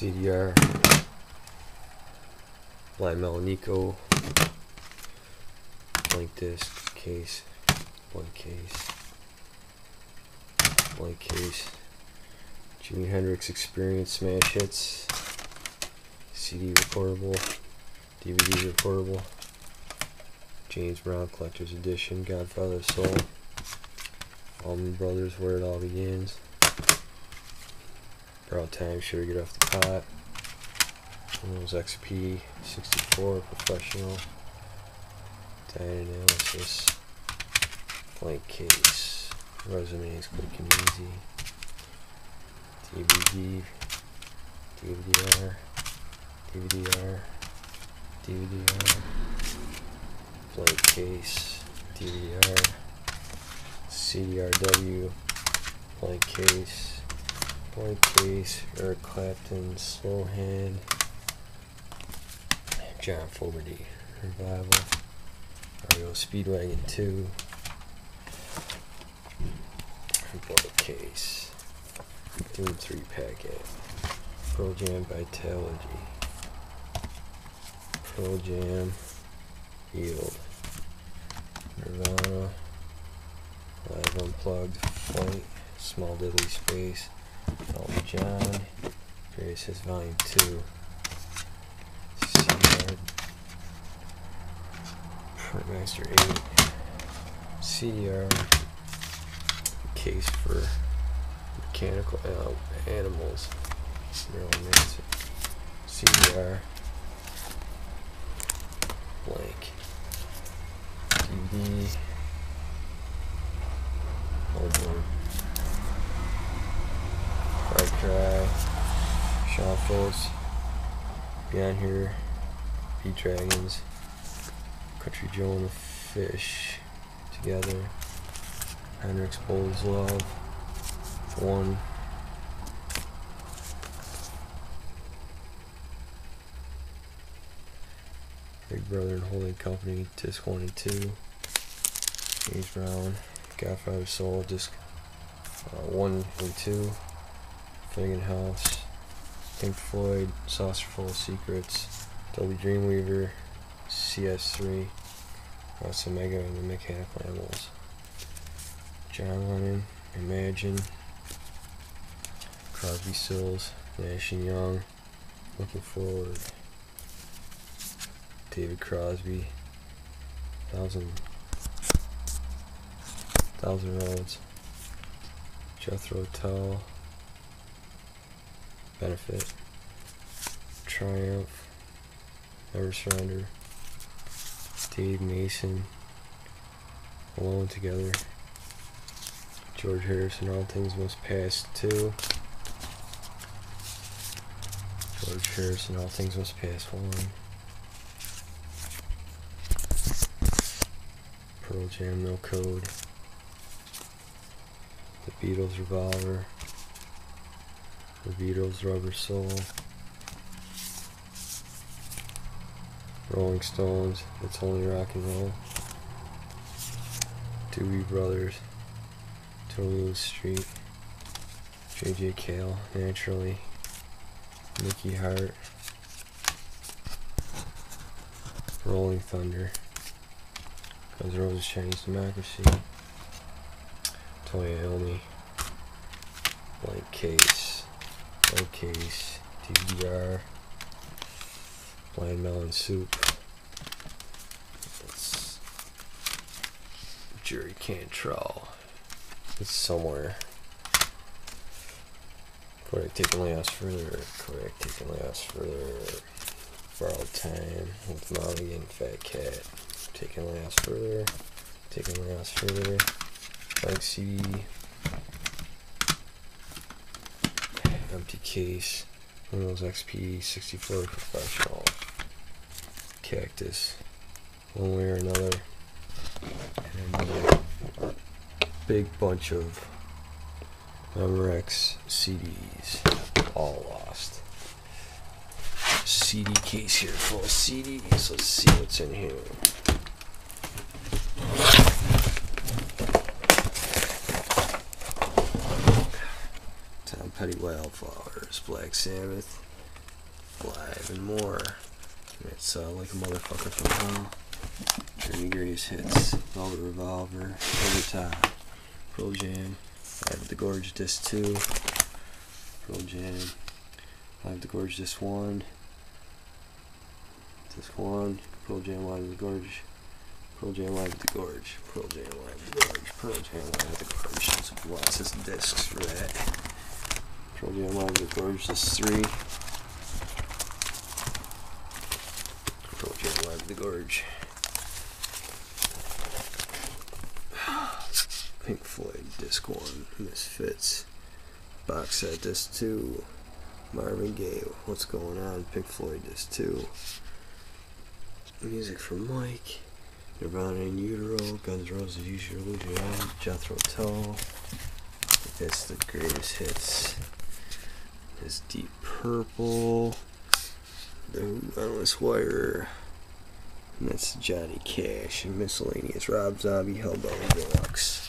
CDR, Blind Melanico, blank disc, case, blank case, blank case, Jimi Hendrix Experience Smash Hits, CD recordable, DVD recordable, James Brown Collector's Edition, Godfather of Soul, Allman Brothers, Where It All Begins, Borrowed Time, We Get Off the Pot, Windows XP 64 Professional, Data Analysis, Blank Case, Resumes Quick and Easy, DVD, DVD-R, DVD-R, DVD-R, Blank Case, DVD-R, CDRW, Blank Case, Blank Case, Eric Clapton, Slowhand, John Fogerty, Revival, REO Speedwagon 2, Blank Case, Doom 3 Packet, Pearl Jam Vitalogy, Pearl Jam, Yield, Nirvana, Live Unplugged, Flight, Small Diddly Space, Elton John, Graces Volume 2, CDR, Printmaster 8, CDR, case for mechanical uh, animals, Marilyn Manson, CDR, blank, DVD, Oldboy, Far Shuffles, Beyond Here, Beat Dragons, Country Joe and the Fish, Together, Hendrix Bowles Love, One, Big Brother and Holding Company, Disc 1 and 2, James Brown, Godfather Soul, Disc uh, 1 and 2, Finnegan House, Pink Floyd, Saucer Full of Secrets, Adobe Dreamweaver, CS3, Ross Omega and the Mechanical Animals, John Lennon, Imagine, Crosby Stills, Nash and Young, Looking Forward, David Crosby, Thousand Thousand Roads, Jethro Tull, Benefit, Triumph, Never Surrender, Dave Mason, Alone Together, George Harrison, All Things Must Pass 2, George Harrison, All Things Must Pass 1, Pearl Jam, No Code, The Beatles Revolver, The Beatles Rubber Soul, Rolling Stones, It's Only Rock and Roll, Doobie Brothers, Toulouse Street, JJ Cale, Naturally, Mickey Hart, Rolling Thunder, Guns Roses Chinese Democracy, Tony Iommi, Blank Case, Blank Case, DVR, Blind Melon Soup, it's Jerry Cantrell, it's somewhere. Kodak taking last further, Kodak taking last further, borrowed time with Molly and Fat Cat, taking last further, taking last further, blank CD, case, Windows XP 64 professional, cactus, one way or another, and big bunch of Memorex CDs, all lost. CD case here full of CDs. Let's see what's in here. Tom Petty Wildflowers, Black Sabbath, Live and more. It's uh, like a motherfucker from home. Journey Greatest Hits, Velvet Revolver, Overtime, Pearl Jam, Live at the Gorge Disc 2, Pearl Jam, Live at the Gorge Disc 1, Disc 1, Pearl Jam Live at the Gorge, Pearl Jam Live at the Gorge, Pearl Jam Live at the Gorge, Pearl Jam Live at the Gorge. Lots of discs for that. At the Gorge Disc 3. Pearl Jam Live at the Gorge. Pink Floyd Disc 1, Misfits. Box set Disc 2. Marvin Gaye, What's Going On? Pink Floyd Disc 2. Music from Mike. Nirvana in Utero. Guns N' Roses Use Your Illusion. Jethro Tull. That's the greatest hits. There's Deep Purple. The Endless Wire. And that's Johnny Cash and miscellaneous Rob Zombie Hellbilly Deluxe.